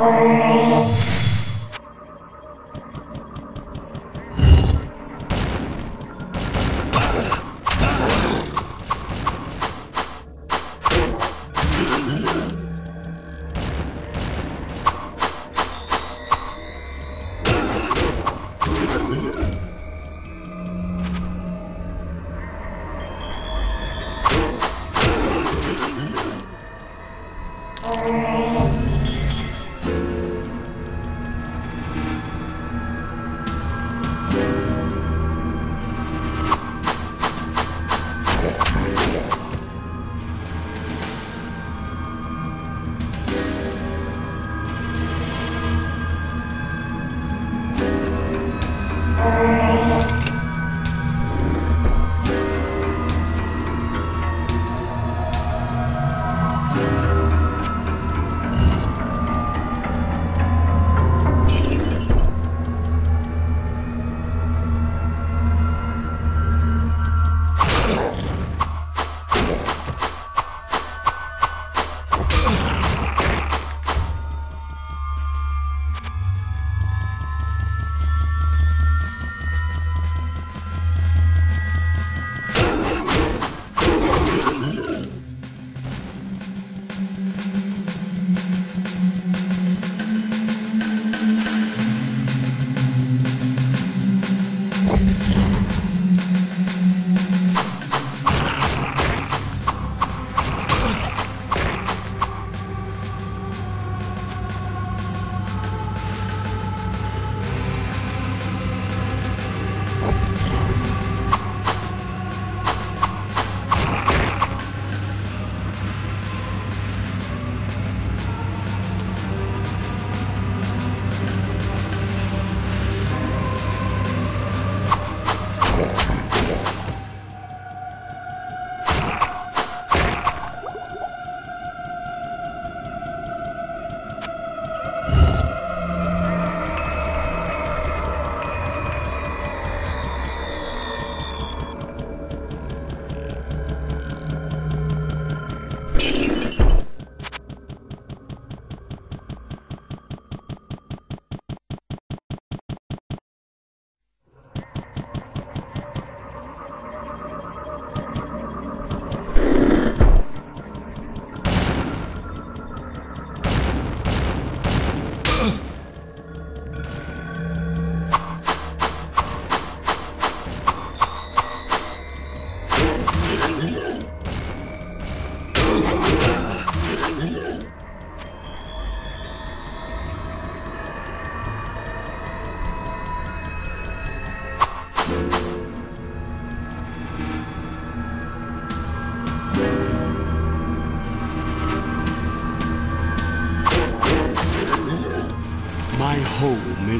My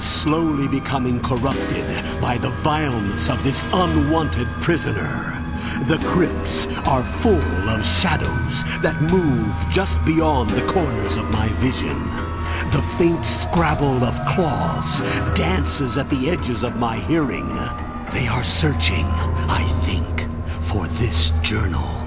is slowly becoming corrupted by the vileness of this unwanted prisoner. The crypts are full of shadows that move just beyond the corners of my vision. The faint scrabble of claws dances at the edges of my hearing. They are searching, I think, for this journal.